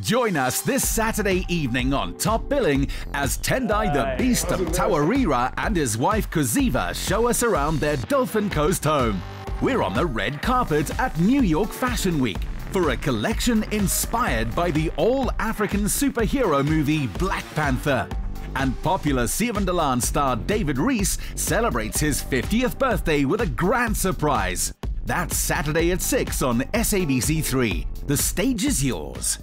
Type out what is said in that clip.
Join us this Saturday evening on Top Billing as Tendai the Beast Mtawarira and his wife Kuziva show us around their Dolphin Coast home. We're on the red carpet at New York Fashion Week for a collection inspired by the all-African superhero movie Black Panther. And popular 7de Laan star David Rees celebrates his 50th birthday with a grand surprise. That's Saturday at 6 on SABC3. The stage is yours.